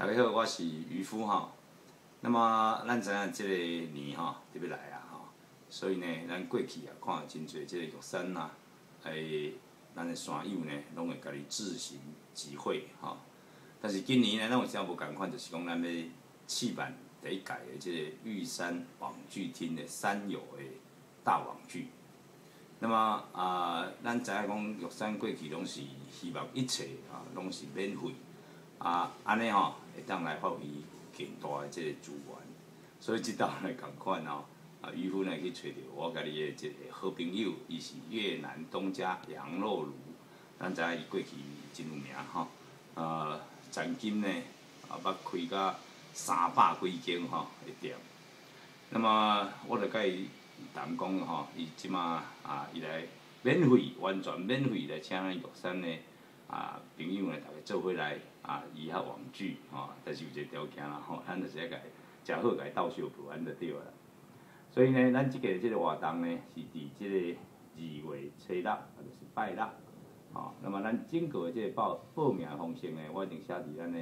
大家好，我是渔夫哈。那么咱知影即个年哈特别来啊哈，所以呢，咱过去啊看真侪即个玉山呐，诶，咱的山友呢，拢会家己自行集会哈。但是今年呢，咱有啥无共款，就是讲咱要试办第一届的即个玉山网剧厅的山友的大网剧。那么啊，咱知影讲玉山过去拢是希望一切啊拢是免费啊，安尼吼会当来发挥更大的即个资源。所以即道来共款吼，啊渔夫呢去找着我家己的即个好朋友，伊是越南东家杨若如，咱知影伊过去真有名吼，呃。曾经呢，啊，捌开到三百几间吼的店。那么，我著甲伊谈讲吼，伊即马啊，伊来免费，完全免费来请咱玉山的啊朋友呢，逐个做伙来啊，以合网剧吼，但是有一个条件啦吼，咱著是甲伊食好甲伊斗相陪，安就对啦。所以呢，咱即个即个活动呢，是伫即个二月初六，啊，就是拜六。吼，那么咱整个即个报报名方式呢，我已经写伫咱的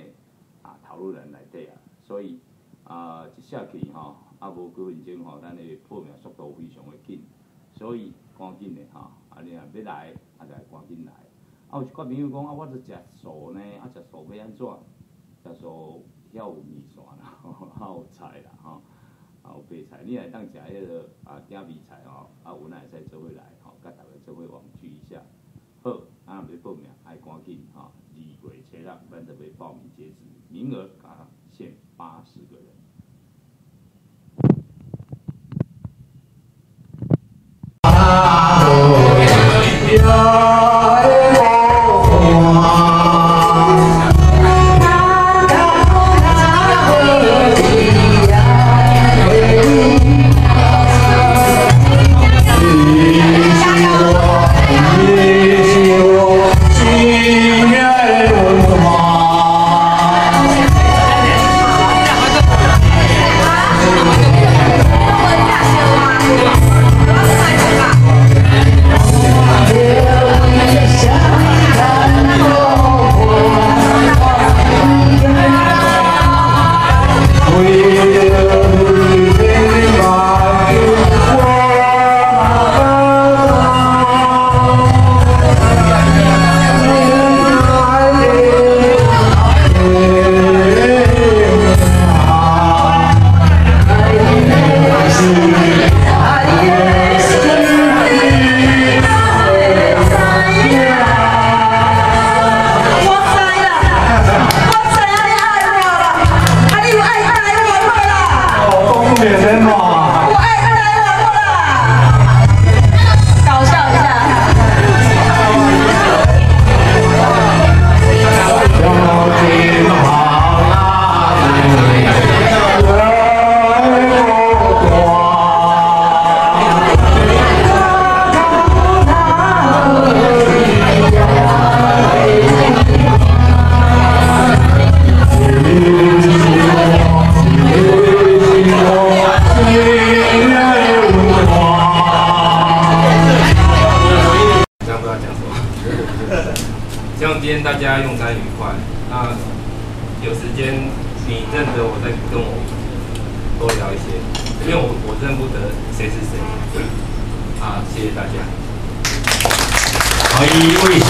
啊讨论人内底啊，所以啊一写去吼，啊无几分钟吼，咱的报名速度非常的紧，所以赶紧的吼，啊你若要来，啊就赶紧来。啊有一寡朋友讲啊，我是食素呢，啊食素要安怎？食素遐有面线啦，吼，有菜啦，吼，啊有白菜，你来当食迄个啊鼎味菜吼，啊有哪会使做伙来吼，甲逐个做伙网聚一下。好，啊，要报名，爱赶紧吼，二月七日咱就要报名截止，名额啊限八十个人。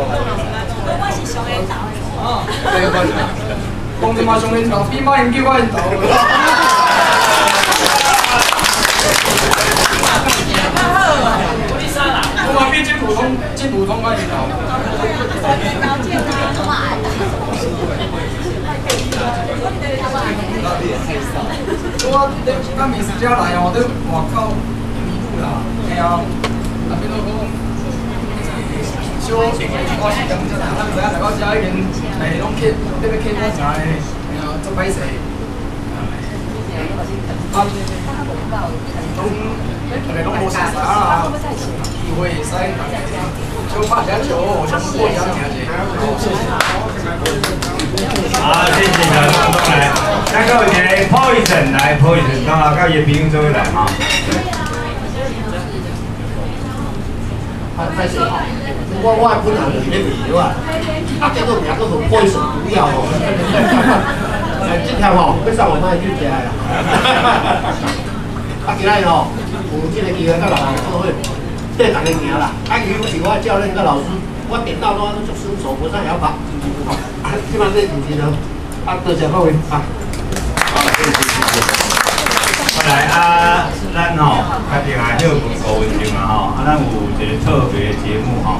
我是上领导。哦，公司嘛上领导，比马英九还领导。我嘛比金普通，金普通快领导。我你咱美食家来哦，都外口迷路啦，系啊，那边都讲少我是感觉啦，咱知影大家遮已经诶拢去特别去我食诶，然后做歹势。啊，拢大家拢无熟悉啊，机会会使小拍下球，小过奖听者。好，谢谢小东东来，那个有一个 Poison 来 Poison，刚好跟叶平英做来哈。歹势吼，我我本来就是咧卖药啊，啊结果名佫做破损不要哦。哎，这条吼要送我卖去食啦。啊，今仔日吼有这个机会甲老师做伙，缀大家行啦。啊，尤其我教练甲老师，我点到我都足顺手，无啥晓拍。啊，即摆这就是了，啊，多谢各位啊。来啊，咱吼家己来休困五分钟啊吼，啊咱有一个特别节目吼，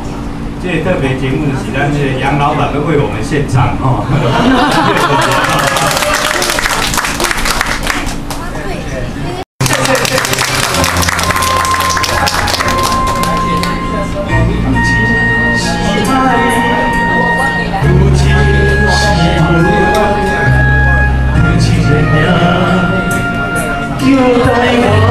这个特别节目是咱这个杨老板要为我们献唱吼。父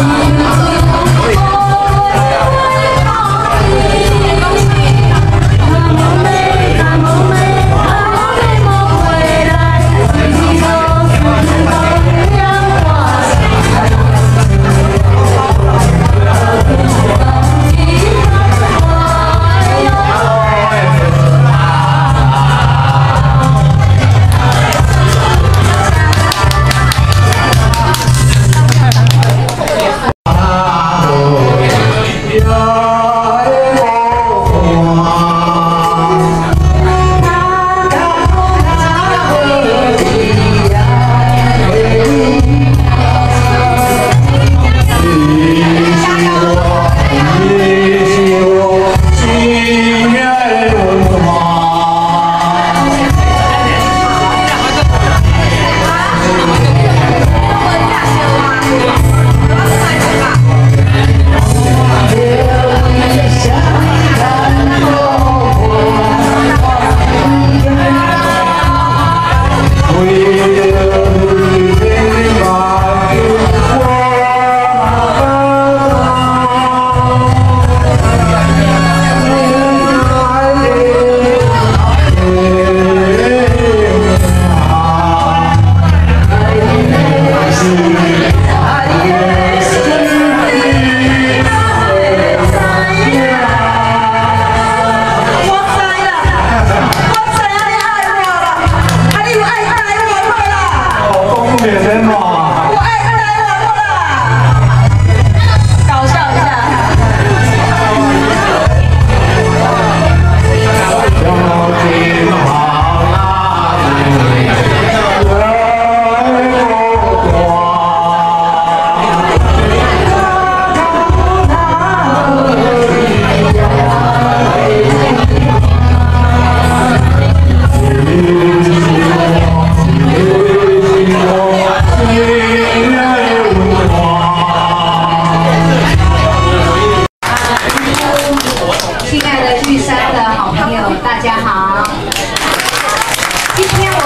Hallelujah.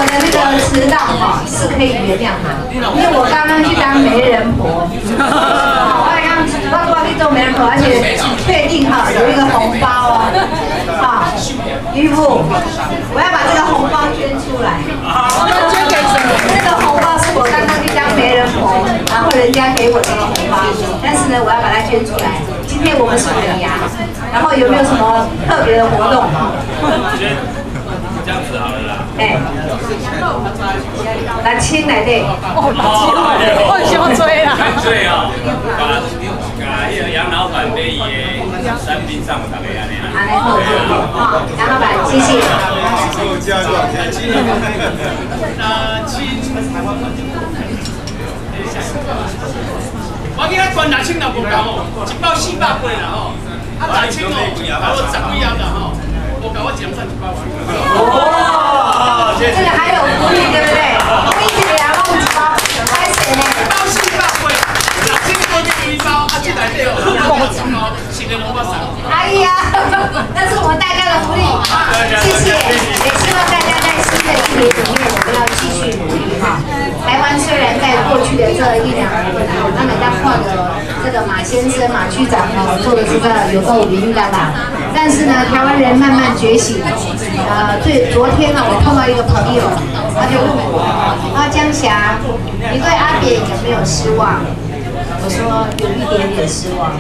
的那个迟到哈是可以原谅的，因为我刚刚去当媒人婆，好，我刚我我去做媒人婆，而且确定哈有一个红包哦，好，渔夫，我要把这个红包捐出来，捐给谁？那个红包是我刚刚去当媒人婆，然后人家给我这个红包，但是呢，我要把它捐出来。今天我们是尾牙，然后有没有什么特别的活动？这样子好了啦。哎，来亲来的，我很喜欢追啦。干脆哦，把把那个杨老板的伊的产品上大家安尼啦。安尼好，好，杨老板，谢谢。那亲。我今仔关六千六无够哦，一包四百八啦吼，啊六千哦，把我十几样啦吼，搞我一人赚一百万。哦，这个还有福利，对不对？福利这个啊，我有一包，开始呢。一包，啊那是我们大家的福利，谢谢，也希望大家在新的一年里面，我们要继续努力哈。台湾虽然在过去的这一两年啊，那么当换的这个马先生、马区长哦，做的这个有够淋漓啦，但是呢，台湾人慢慢觉醒。呃，最昨天呢，我碰到一个朋友，他就问我，啊，江霞，你对阿扁有没有失望？我说有一点点失望，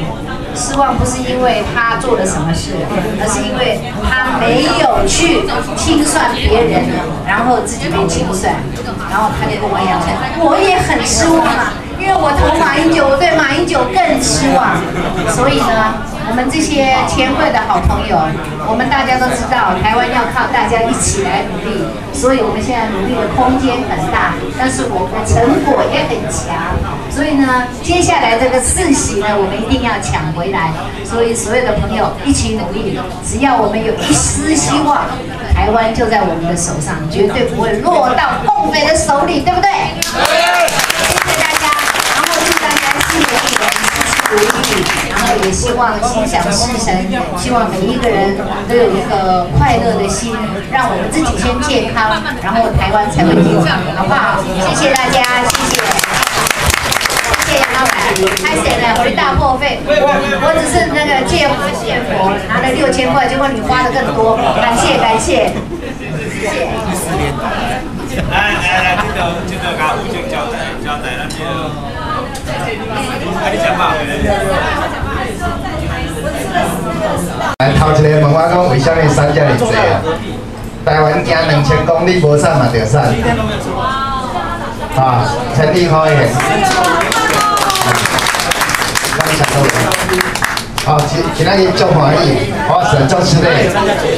失望不是因为他做了什么事，而是因为他没有去清算别人，然后自己没清算，然后他就跟我讲，我也很失望啊，因为我投马英九，我对马英九更失望，所以呢，我们这些前辈的好朋友，我们大家都知道，台湾要靠大家一起来努力，所以我们现在努力的空间很大，但是我们的成果也很强。所以呢，接下来这个世袭呢，我们一定要抢回来。所以所有的朋友一起努力，只要我们有一丝希望，台湾就在我们的手上，绝对不会落到共匪的手里，对不对谢大家，然后祝大家新年一年事事如意，然后也希望心想事成，希望每一个人都有一个快乐的心，让我们自己先健康，然后台湾才会健康，好不好？谢谢大家，谢谢。谢谢杨老板，开始呢，我的大破费，我我只是那个借花献佛拿了六千块，结果你花的更多，感谢感谢，谢谢。来来来，这个这个甲吴静交代交代咱这个，啊你讲吧。来头一个问我讲，为什么产遮尔济啊？台湾行两千公里无产嘛着产，啊，千里可以。咱想到好，今今仔日足欢喜，我神足出咧，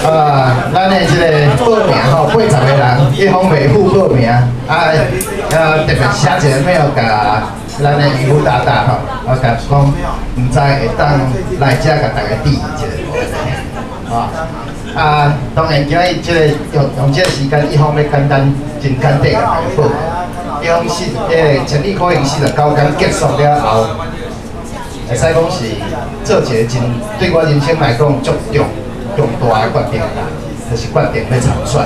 呃，咱的这个报名吼，八十个人，一方维护报名，啊，呃，特别写一个 mail 甲咱的渔夫大大吼，我甲讲，毋知会当来遮甲大家注意一下，啊，啊，当然今仔日这个用用这个时间，一方面简单，真简单甲大家报，一方四，诶，全力可能四十九天结束了后。会使讲是做一个真对我人生来讲足重重大的决定啦，就是决定要参选。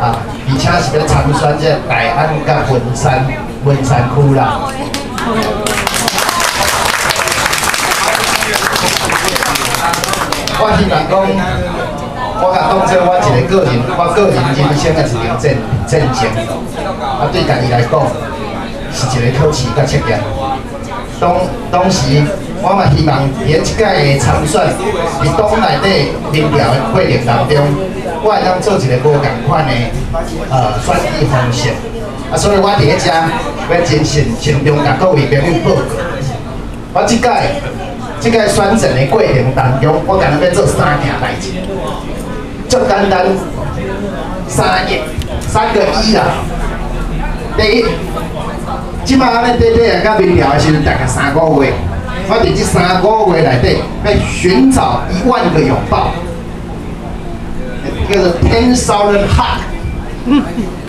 啊，而且是要参选这大安甲云山文山区啦。我希望讲，我甲当做我一个个人，我个人人生的一场战战争。啊，对家己来讲，是一个考试甲测验。当当时，我嘛希望伫即届的参选，伫党内底民调的过程当中，我会当做一个无共款的呃选举方式。啊，所以我伫咧遮要真心慎重甲各位朋友报告。我即届即届选战的过程当中，我今日要做三件代志，足简单，三个三个一啦。第一。即摆安尼短短啊，甲民调的时阵，大概三个月，我伫即三个月内底，要寻找一万个拥抱，叫做 ten thousand hug。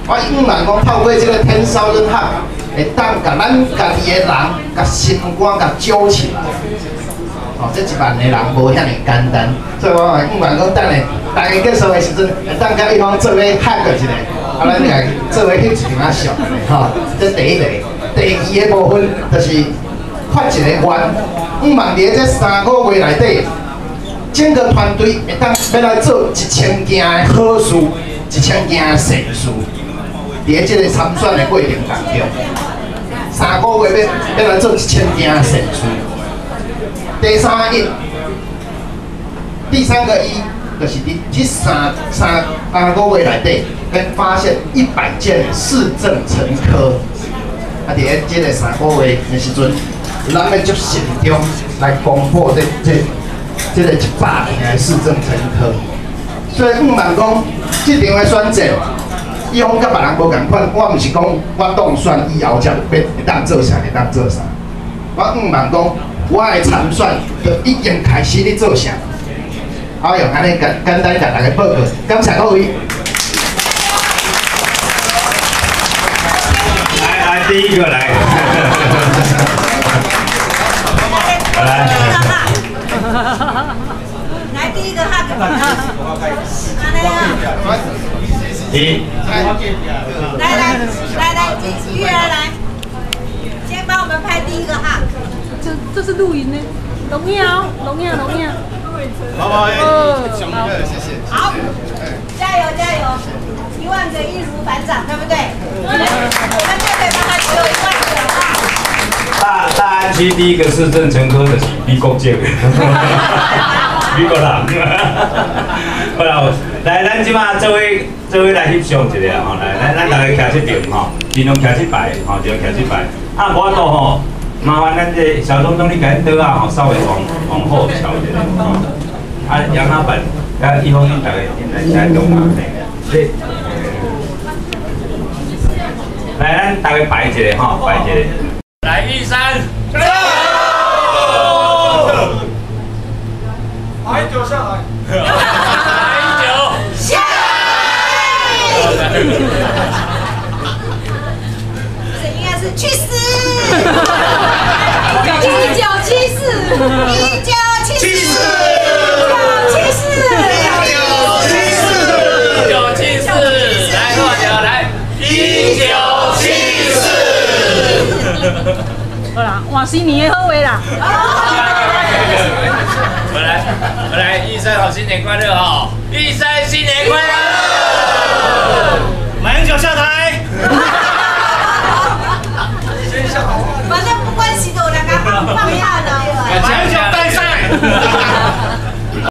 我希望讲透过这个 ten thousand hug，会当甲咱家己的人，甲心肝甲揪起来。哦，这一万个人无遐尼简单，所以我希望讲等下，大家结束的时阵，会当甲一方做伙喊过一个，啊，咱来做伙翕一张啊相，吼，这第一个。第二个部分就是发一个愿，五万伫这三个月内底，整个团队会当要来做一千件的好事，一千件的善事。伫这个参选的过程当中，三个月要要来做一千件的善事。第三一，第三个一，就是伫这三三三个月内底，跟发现一百件市政成科。啊！伫即个三个月的时阵，咱要就慎重来公布这这这个一百年的市政成科。所以五万讲，即场的选择，以往甲别人无共款。我毋是讲我当选以后才会会当做啥，会当做啥。我毋盲讲，我的参选就已经开始咧做啥。好，用安尼简简单甲大家报告，感谢各位。来来第一个，来，一，来来来来，玉儿来，先帮我们拍第一个哈。这这是录音呢，荣耀，荣耀，荣耀。好好，好，谢谢。好，加油加油。一万个易如反掌，对不对？我们这边帮他只有一万个啊。大大安区第一个市政成功的是美国籍，美国人。好啦，来，咱即马做位做位来翕相一下吼，来，咱咱大家徛这边吼，尽量徛这排吼，就徛这排。啊，无多吼，麻烦咱这小总统你赶紧倒啊吼，稍微往往后调一点吼。啊，杨老板，啊，一方面大家来来动啊，对。来，咱大家摆一下哈，摆一下。来，一三，